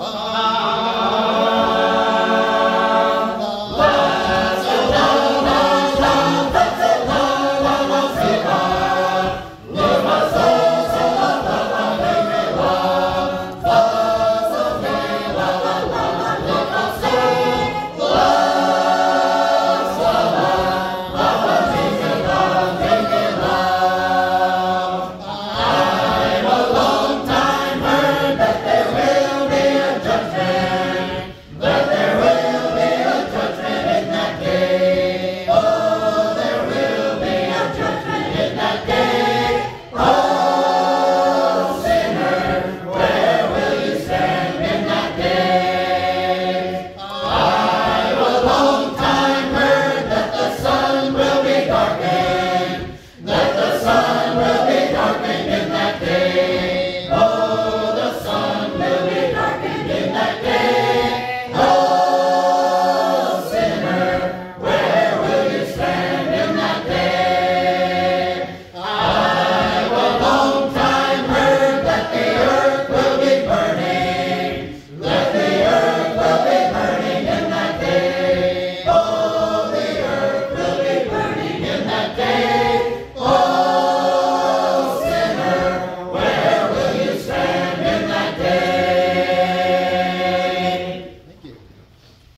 Ah.